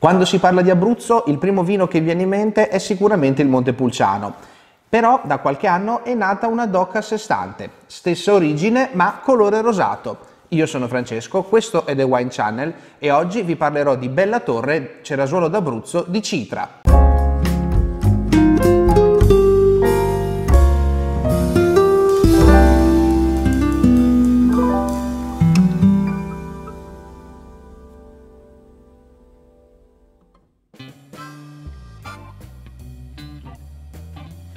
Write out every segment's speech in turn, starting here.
Quando si parla di Abruzzo, il primo vino che viene in mente è sicuramente il Montepulciano. Però da qualche anno è nata una DOC a sé stante, stessa origine ma colore rosato. Io sono Francesco, questo è The Wine Channel e oggi vi parlerò di Bella Torre, Cerasuolo d'Abruzzo di Citra.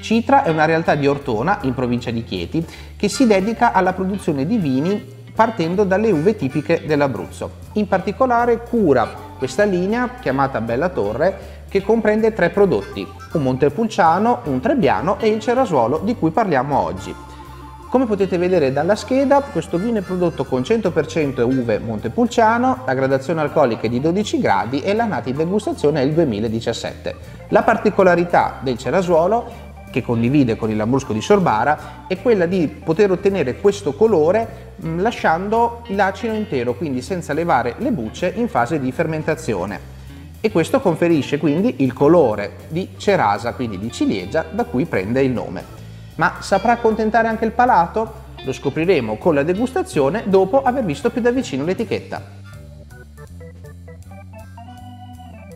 Citra è una realtà di Ortona, in provincia di Chieti, che si dedica alla produzione di vini partendo dalle uve tipiche dell'Abruzzo. In particolare cura questa linea chiamata Bella Torre che comprende tre prodotti, un Montepulciano, un Trebbiano e il Cerasuolo di cui parliamo oggi. Come potete vedere dalla scheda, questo vino è prodotto con 100% uve Montepulciano, la gradazione alcolica è di 12 gradi e l'annata in degustazione è il 2017. La particolarità del Cerasuolo che condivide con il Lambrusco di Sorbara è quella di poter ottenere questo colore lasciando l'acino intero, quindi senza levare le bucce in fase di fermentazione. E questo conferisce quindi il colore di cerasa, quindi di ciliegia, da cui prende il nome. Ma saprà accontentare anche il palato? Lo scopriremo con la degustazione dopo aver visto più da vicino l'etichetta.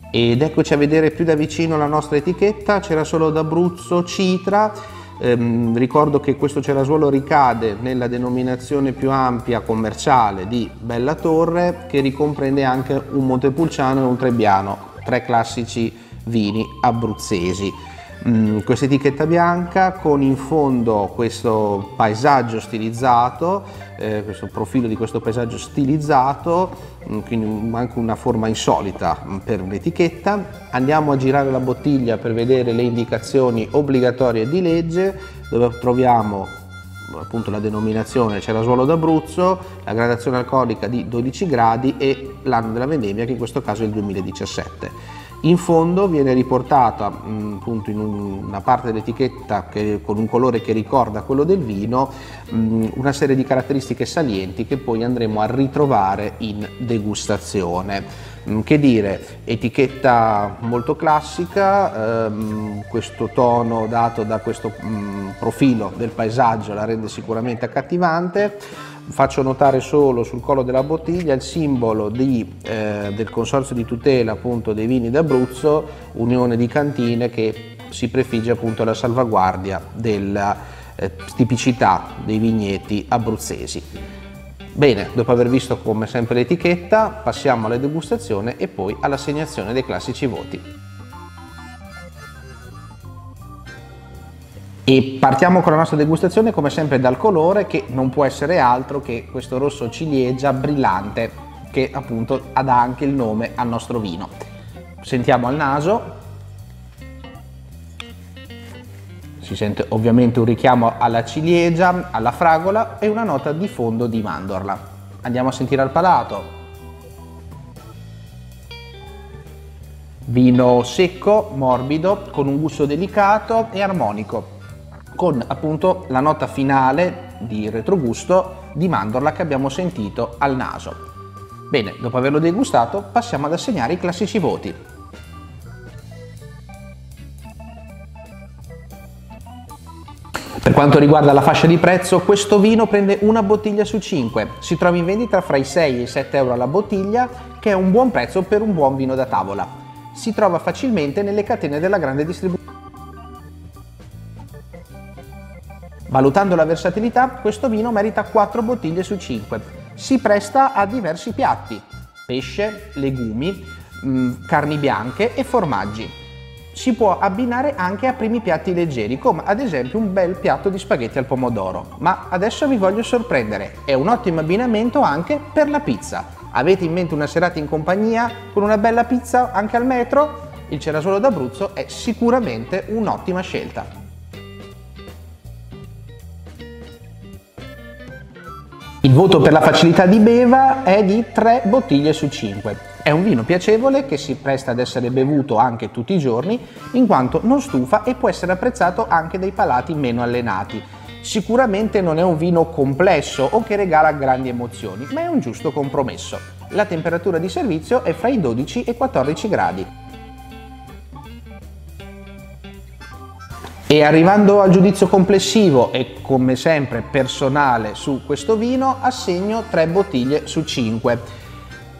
Ed eccoci a vedere più da vicino la nostra etichetta, c'era solo d'Abruzzo Citra, ehm, ricordo che questo cerasuolo ricade nella denominazione più ampia commerciale di Bella Torre che ricomprende anche un Montepulciano e un Trebbiano, tre classici vini abruzzesi. Mm, questa etichetta bianca con in fondo questo paesaggio stilizzato, eh, questo profilo di questo paesaggio stilizzato, mm, quindi anche una forma insolita mm, per l'etichetta. Andiamo a girare la bottiglia per vedere le indicazioni obbligatorie di legge dove troviamo appunto la denominazione Cerasuolo d'Abruzzo, la gradazione alcolica di 12 gradi e l'anno della vendemmia che in questo caso è il 2017. In fondo viene riportata mh, appunto in una parte dell'etichetta con un colore che ricorda quello del vino mh, una serie di caratteristiche salienti che poi andremo a ritrovare in degustazione. Che dire, etichetta molto classica, ehm, questo tono dato da questo profilo del paesaggio la rende sicuramente accattivante faccio notare solo sul collo della bottiglia il simbolo di, eh, del consorzio di tutela appunto dei vini d'Abruzzo, Unione di Cantine che si prefigge appunto la salvaguardia della eh, tipicità dei vigneti abruzzesi. Bene, dopo aver visto come sempre l'etichetta, passiamo alla degustazione e poi all'assegnazione dei classici voti. E partiamo con la nostra degustazione come sempre dal colore che non può essere altro che questo rosso ciliegia brillante che appunto ha anche il nome al nostro vino. Sentiamo al naso, si sente ovviamente un richiamo alla ciliegia, alla fragola e una nota di fondo di mandorla. Andiamo a sentire al palato. Vino secco, morbido, con un gusto delicato e armonico con appunto la nota finale di retrogusto di mandorla che abbiamo sentito al naso. Bene, dopo averlo degustato passiamo ad assegnare i classici voti. Per quanto riguarda la fascia di prezzo, questo vino prende una bottiglia su 5, si trova in vendita fra i 6 e i 7 euro alla bottiglia, che è un buon prezzo per un buon vino da tavola. Si trova facilmente nelle catene della grande distribuzione. Valutando la versatilità, questo vino merita 4 bottiglie su 5. Si presta a diversi piatti, pesce, legumi, mh, mm, carni bianche e formaggi. Si può abbinare anche a primi piatti leggeri, come ad esempio un bel piatto di spaghetti al pomodoro. Ma adesso vi voglio sorprendere, è un ottimo abbinamento anche per la pizza. Avete in mente una serata in compagnia con una bella pizza anche al metro? Il Cerasuolo d'Abruzzo è sicuramente un'ottima scelta. Voto per la facilità di beva è di 3 bottiglie su 5. È un vino piacevole che si presta ad essere bevuto anche tutti i giorni in quanto non stufa e può essere apprezzato anche dai palati meno allenati. Sicuramente non è un vino complesso o che regala grandi emozioni, ma è un giusto compromesso. La temperatura di servizio è fra i 12 e i 14 gradi. E arrivando al giudizio complessivo e come sempre personale su questo vino, assegno 3 bottiglie su 5.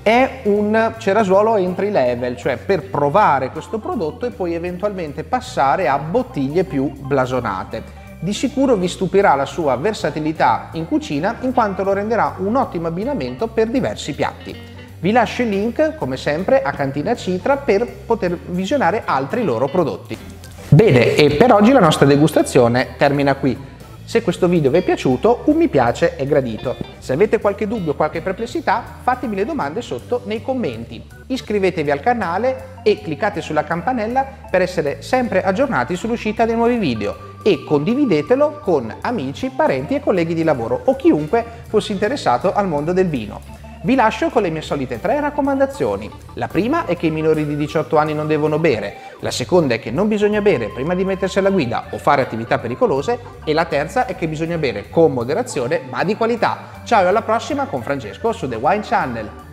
È un cerasuolo entry level, cioè per provare questo prodotto e poi eventualmente passare a bottiglie più blasonate. Di sicuro vi stupirà la sua versatilità in cucina in quanto lo renderà un ottimo abbinamento per diversi piatti. Vi lascio il link, come sempre, a Cantina Citra per poter visionare altri loro prodotti. Bene, e per oggi la nostra degustazione termina qui. Se questo video vi è piaciuto, un mi piace è gradito. Se avete qualche dubbio o qualche perplessità, fatemi le domande sotto nei commenti. Iscrivetevi al canale e cliccate sulla campanella per essere sempre aggiornati sull'uscita dei nuovi video e condividetelo con amici, parenti e colleghi di lavoro o chiunque fosse interessato al mondo del vino. Vi lascio con le mie solite tre raccomandazioni. La prima è che i minori di 18 anni non devono bere, la seconda è che non bisogna bere prima di mettersi alla guida o fare attività pericolose e la terza è che bisogna bere con moderazione ma di qualità. Ciao e alla prossima con Francesco su The Wine Channel.